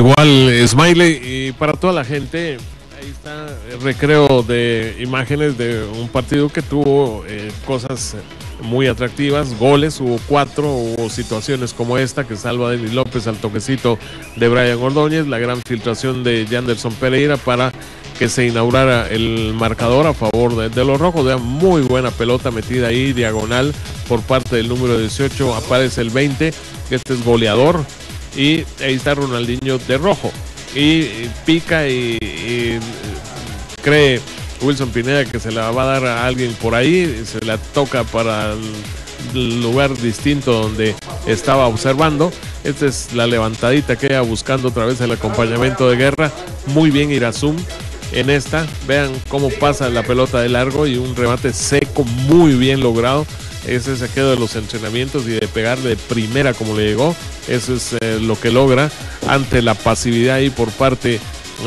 Igual, Smiley, y para toda la gente, ahí está el recreo de imágenes de un partido que tuvo eh, cosas muy atractivas, goles, hubo cuatro, hubo situaciones como esta que salva Denis López al toquecito de Brian Ordóñez, la gran filtración de Janderson Pereira para que se inaugurara el marcador a favor de, los rojos. De muy buena pelota metida ahí, diagonal por parte del número 18. Aparece el 20, que este es goleador. Y ahí está Ronaldinho de rojo. Y, pica y, cree Wilson Pineda que se la va a dar a alguien por ahí. Se la toca para el lugar distinto donde estaba observando. Esta es la levantadita que iba buscando otra vez el acompañamiento de guerra. Muy bien Irazum en esta. Vean cómo pasa la pelota de largo y un remate seco muy bien logrado. Ese se quedó de los entrenamientos y de pegarle de primera como le llegó. Eso es eh, lo que logra ante la pasividad ahí por parte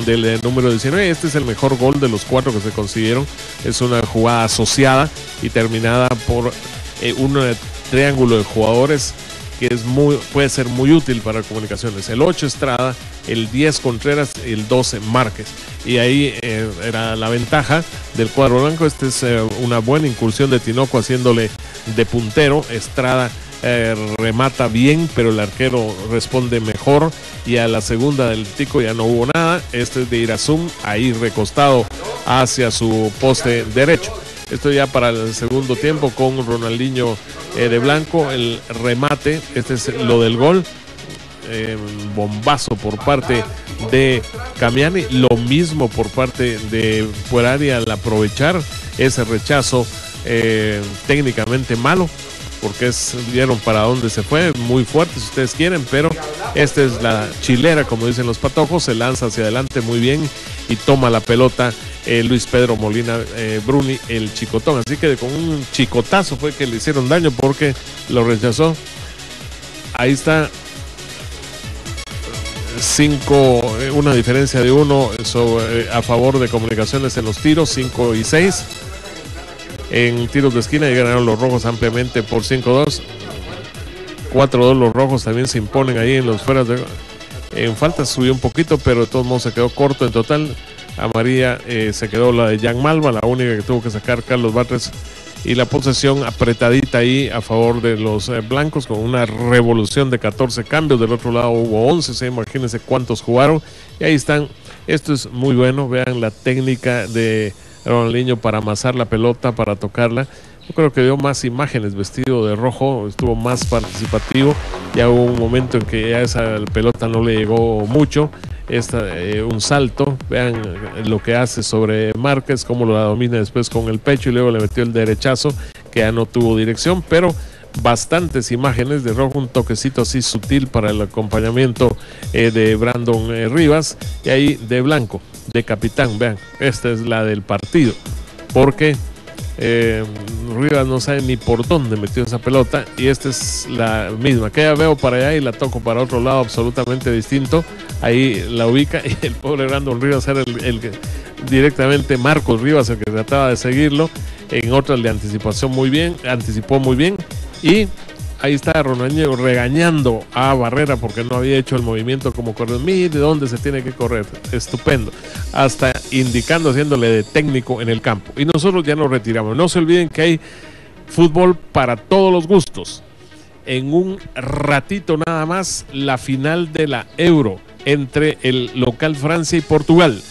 del eh, número 19. Este es el mejor gol de los cuatro que se consiguieron. Es una jugada asociada y terminada por eh, un triángulo de jugadores que es muy, puede ser muy útil para comunicaciones. El 8 Estrada, el 10 Contreras y el 12 Márquez. Y ahí eh, era la ventaja del cuadro blanco. Esta es eh, una buena incursión de Tinoco haciéndole de puntero. Estrada eh, remata bien, pero el arquero responde mejor. Y a la segunda del Tico ya no hubo nada. Este es de Irazum, ahí recostado hacia su poste derecho. Esto ya para el segundo tiempo con Ronaldinho de blanco. El remate, este es lo del gol eh, bombazo por parte de Camiani, lo mismo por parte de Fuerari al aprovechar ese rechazo eh, técnicamente malo, porque es, vieron para dónde se fue, muy fuerte si ustedes quieren, pero esta es la chilera, como dicen los patojos, se lanza hacia adelante muy bien y toma la pelota eh, Luis Pedro Molina Bruni, el chicotón. Así que con un chicotazo fue que le hicieron daño porque lo rechazó. Ahí está 5, eh, una diferencia de uno eh, a favor de comunicaciones en los tiros, 5 y 6. En tiros de esquina y ganaron los rojos ampliamente por 5-2. 4-2 los rojos también se imponen ahí en los fueras de... En falta subió un poquito, pero de todos modos se quedó corto en total. A María eh, se quedó la de Jan Malva, la única que tuvo que sacar Carlos Batres y la posesión apretadita ahí a favor de los eh, blancos con una revolución de 14 cambios. Del otro lado hubo 11, imagínense cuántos jugaron. Y ahí están. Esto es muy bueno. Vean la técnica de Ronaldinho para amasar la pelota, para tocarla. Yo creo que dio más imágenes vestido de rojo, estuvo más participativo. Ya hubo un momento en que ya esa pelota no le llegó mucho esta, eh, un salto. Vean lo que hace sobre Márquez, cómo lo domina después con el pecho y luego le metió el derechazo que ya no tuvo dirección, pero bastantes imágenes de rojo, un toquecito así sutil para el acompañamiento eh, de Brandon eh, Rivas y ahí de blanco, de capitán. Vean, esta es la del partido, porque eh, Rivas no sabe ni por dónde metió esa pelota y esta es la misma que ya veo para allá y la toco para otro lado absolutamente distinto. Ahí la ubica y el pobre Brandon Rivas era el, que directamente Marcos Rivas el que trataba de seguirlo. En otras de anticipación muy bien, anticipó muy bien y ahí está Ronaldinho regañando a Barrera porque no había hecho el movimiento como corre. Mire de dónde se tiene que correr. Estupendo. Hasta indicando, haciéndole de técnico en el campo. Y nosotros ya nos retiramos. No se olviden que hay fútbol para todos los gustos. En un ratito nada más, la final de la Euro entre el local Francia y Portugal.